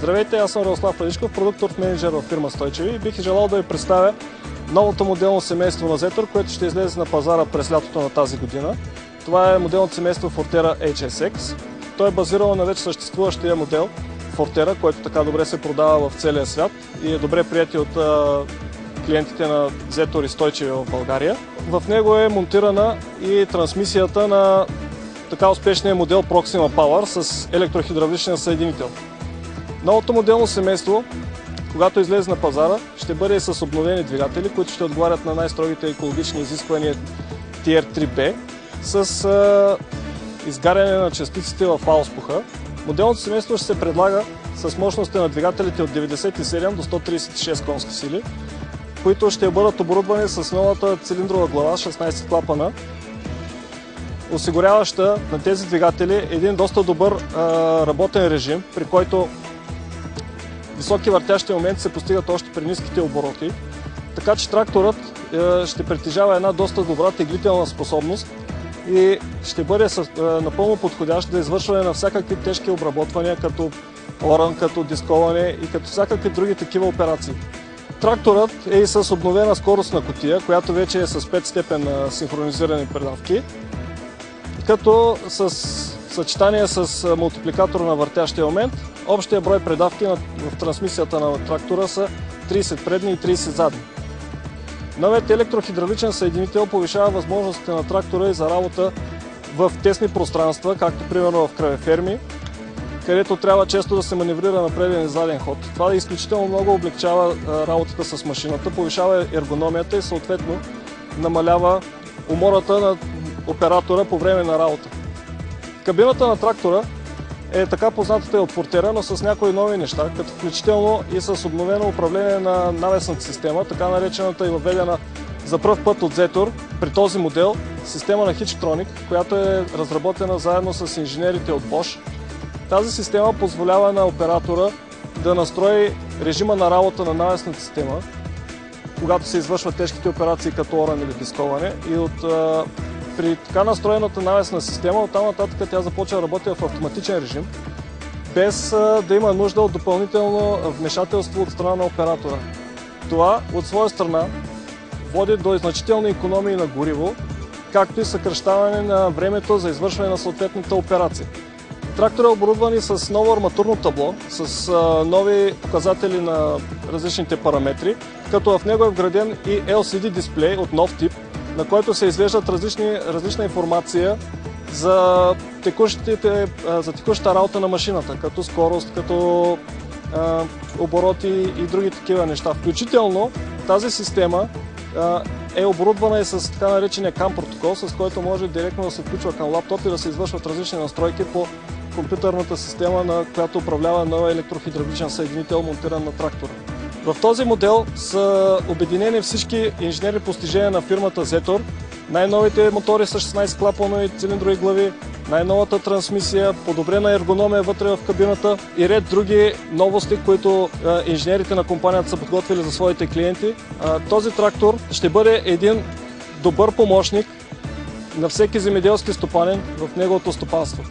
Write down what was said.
Здравейте, аз съм Радослав Радишков, продуктор менеджер в фирма Стойчеви и бих желал да ви представя новото моделно семейство на Zetor, което ще излезе на пазара през лятото на тази година. Това е моделното семейство Fortera HSX. Той е базирал на вече съществуващия модел Fortera, който така добре се продава в целия свят и е добре прияти от клиентите на Zetor и Стойчеви в България. В него е монтирана и трансмисията на така успешния модел Proxima Power с електрохидравличен съединител. Новото моделно семейство, когато излезе на пазара, ще бъде с обновени двигатели, които ще отговарят на най-строгите екологични изисквания Tier 3B с а, изгаряне на частиците в ауспуха. Моделното семейство ще се предлага с мощности на двигателите от 97 до 136 конски сили, които ще бъдат оборудвани с новата цилиндрова глава 16 клапана, осигуряваща на тези двигатели един доста добър а, работен режим, при който високи въртящи моменти се постигат още при ниските обороти. Така че тракторът е, ще притежава една доста добра теглителна способност и ще бъде е, напълно подходящ да извършване на всякакви тежки обработвания, като оран, като дисковане и като всякакви други такива операции. Тракторът е и с обновена скоростна котия, която вече е с 5 степен на синхронизирани предавки, като с съчетание с мултипликатор на въртящия момент, общия брой предавки в трансмисията на трактора са 30 предни и 30 задни. Новият електрохидравличен съединител повишава възможностите на трактора и за работа в тесни пространства, както примерно в кравеферми, където трябва често да се маневрира на преден и заден ход. Това изключително много облегчава работата с машината, повишава ергономията и съответно намалява умората на оператора по време на работа. Кабината на трактора е така познатата и от Фортера, но с някои нови неща, като включително и с обновено управление на навесната система, така наречената и въведена за пръв път от Zetor при този модел система на Hitchtronic, която е разработена заедно с инженерите от Bosch. Тази система позволява на оператора да настрои режима на работа на навесната система, когато се извършват тежките операции като оран или дисковане и от при така настроената навесна система, оттам нататък тя започва да работи в автоматичен режим, без да има нужда от допълнително вмешателство от страна на оператора. Това от своя страна води до значителни економии на гориво, както и съкръщаване на времето за извършване на съответната операция. Трактор е оборудван и с ново арматурно табло, с нови показатели на различните параметри, като в него е вграден и LCD дисплей от нов тип, на който се извеждат различни, различна информация за, за текущата работа на машината, като скорост, като а, обороти и други такива неща. Включително тази система а, е оборудвана и с така наречения CAM протокол, с който може директно да се включва към лаптоп и да се извършват различни настройки по компютърната система, на която управлява нова електрохидравличен съединител, монтиран на трактора. В този модел са обединени всички инженерни постижения на фирмата Zetor. Най-новите мотори са 16 клапанови цилиндрови глави, най-новата трансмисия, подобрена ергономия вътре в кабината и ред други новости, които инженерите на компанията са подготвили за своите клиенти. Този трактор ще бъде един добър помощник на всеки земеделски стопанин в неговото стопанство.